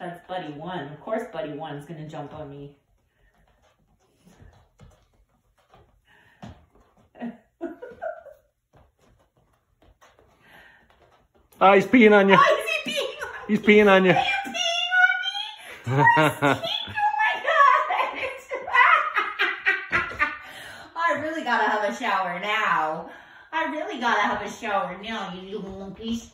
That's Buddy One. Of course Buddy One's gonna jump on me. Ah, he's peeing on you. Oh, he peeing on? He's peeing on you. Peeing on? Oh my god! I really gotta have a shower now. I really gotta have a shower now, you little monkeys.